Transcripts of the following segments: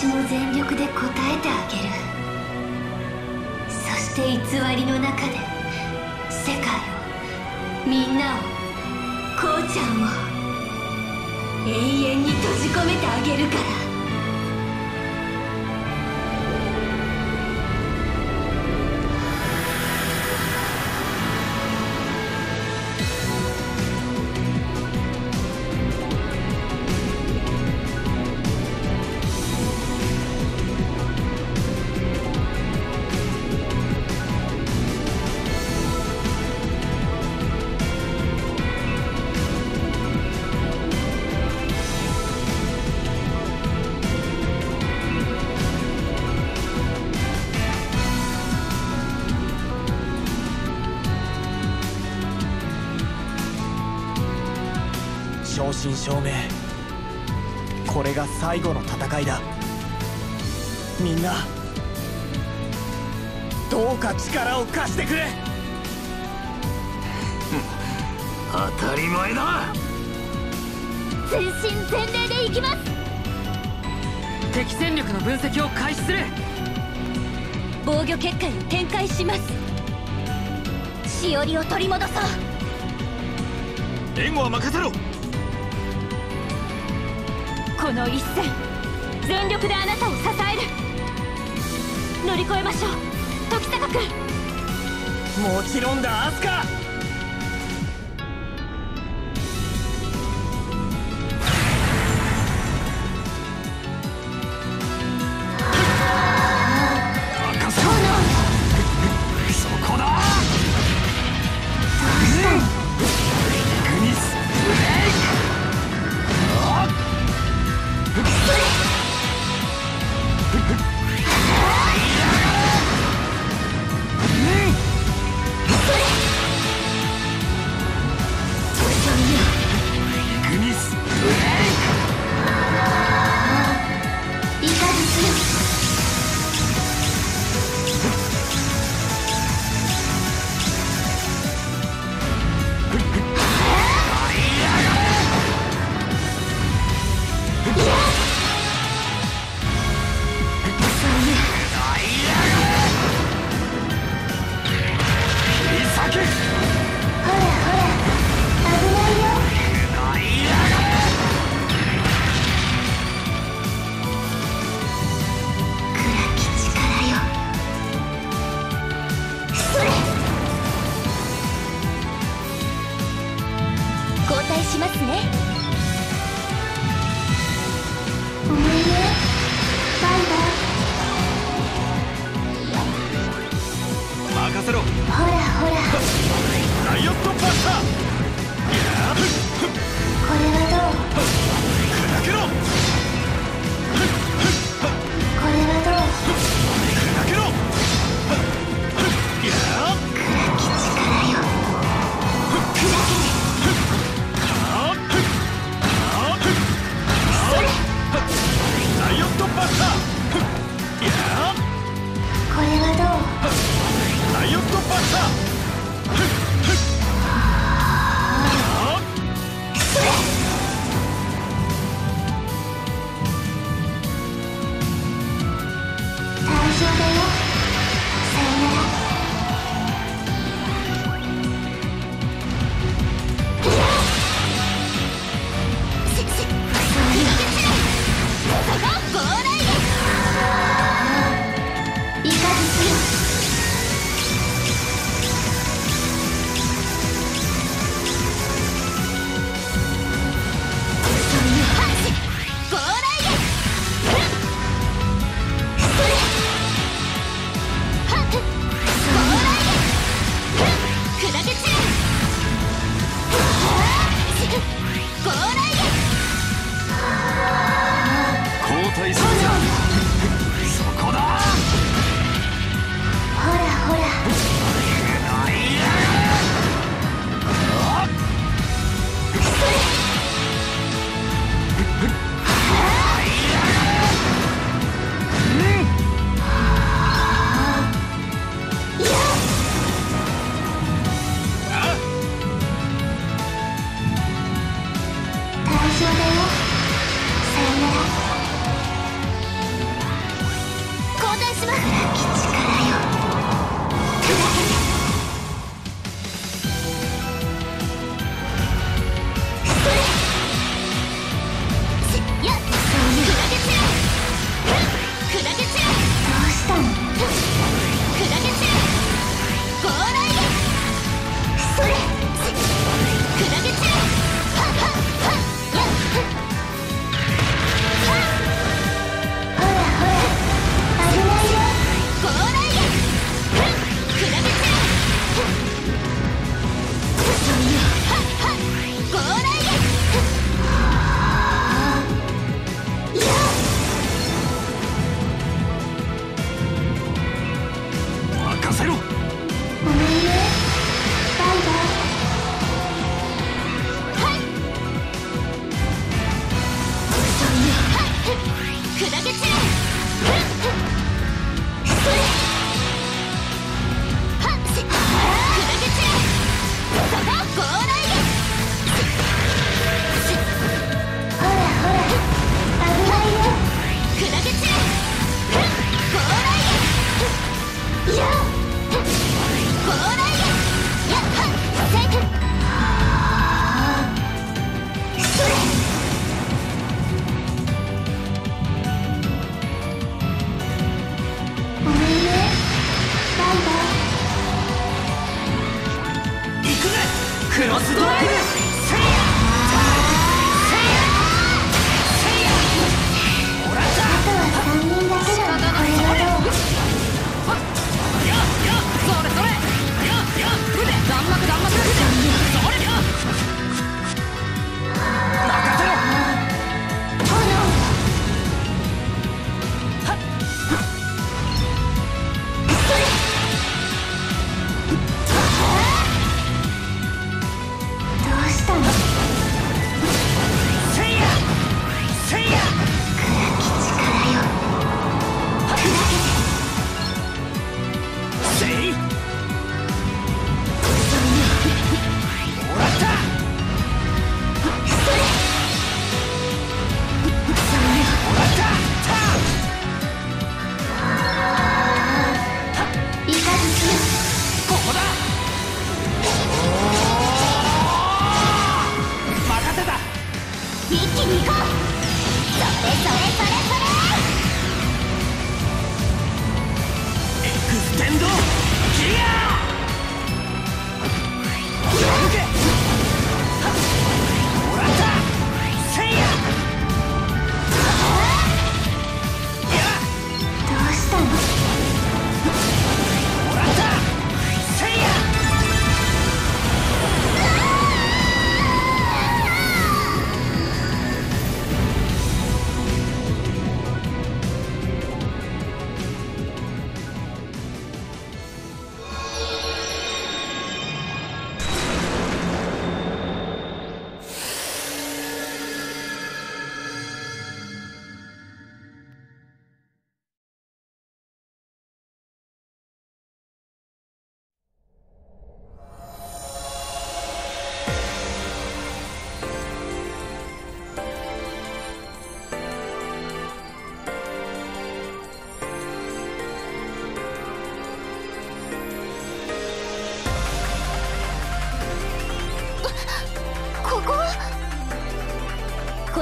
私も全力で応えてあげる。そして偽りの中で世界をみんなをこうちゃんを永遠に閉じ込めてあげるから。正真正銘。これが最後の戦いだ。みんなどうか力を貸してくれ。当たり前だ。全身全霊でいきます。敵戦力の分析を開始する。防御結界を展開します。しおりを取り戻そう。援護は任せろこの一戦全力であなたを支える。乗り越えましょう。時坂君もちろんだアスカ。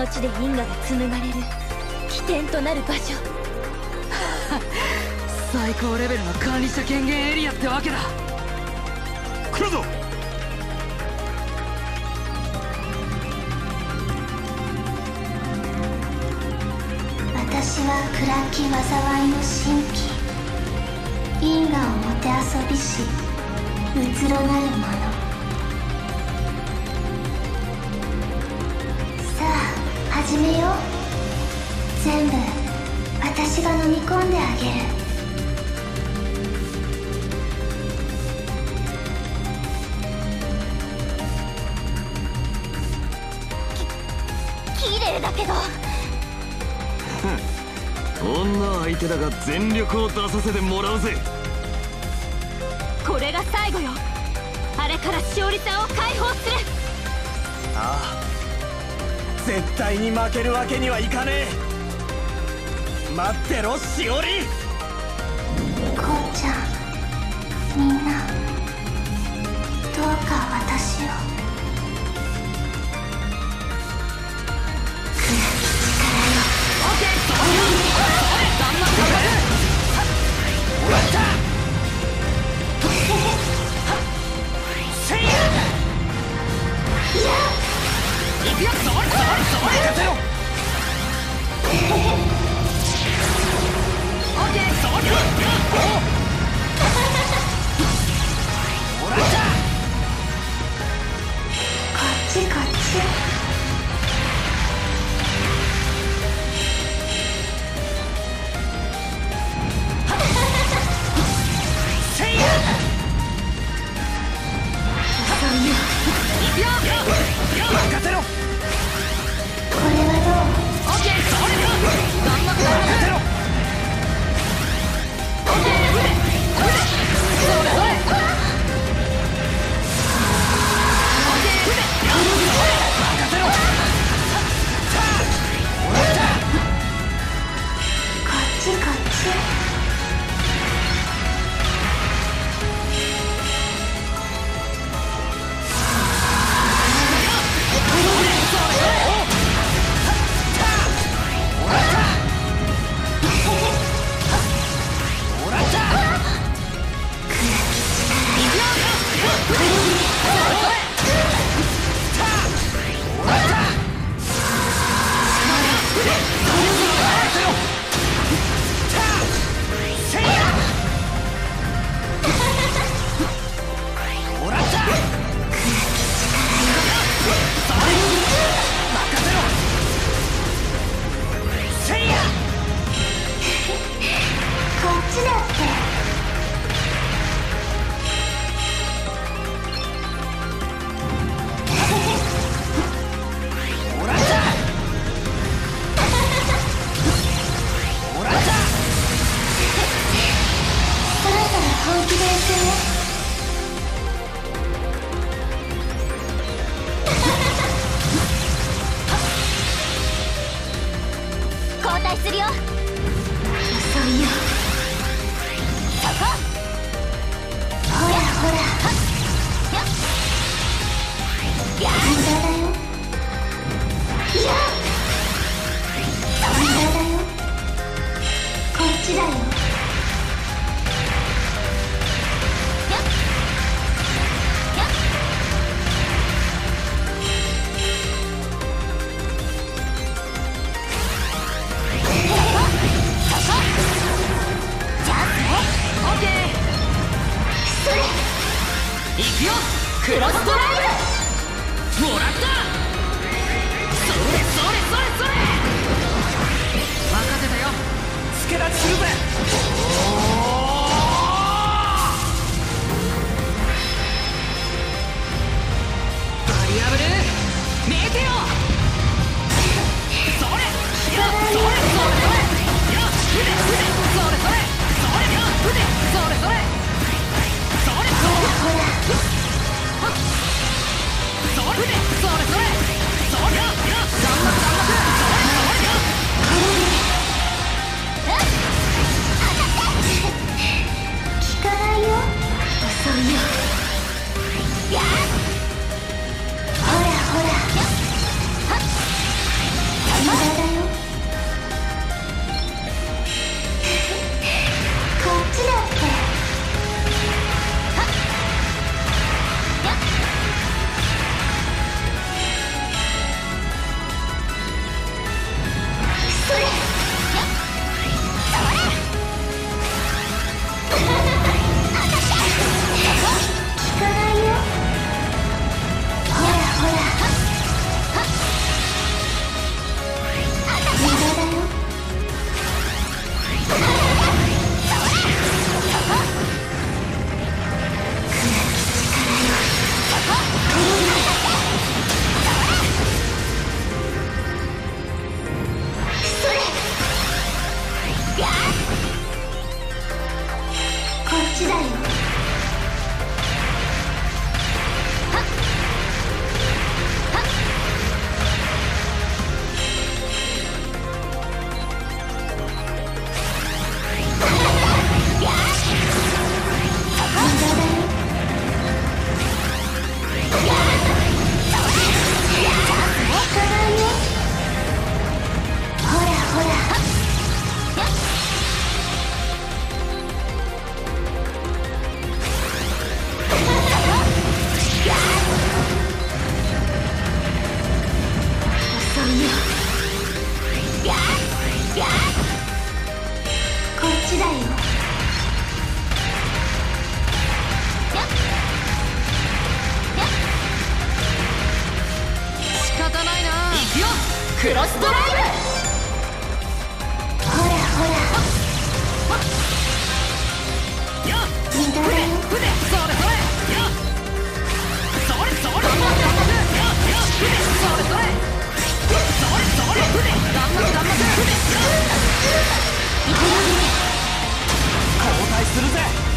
の地で因果が紡がれる。起点となる場所。最高レベルの管理者権限エリアってわけだ。来るぞ。私は暗き災いの神器。因果をもてあそびしうつろなるも始めよ。う全部私が飲み込んであげる。き綺麗だけど。女相手だが全力を出させてもらうぜ。これが最後よ。あれからしおりさんを解放する。ああ絶対に負けるわけにはいかねえ。待ってろしおり。こうちゃん。みんな。行するよ。急よ。そこ。ほらほら。はっ。っ。だよ。無駄だよ。こっちだよ。クロストラやするぜ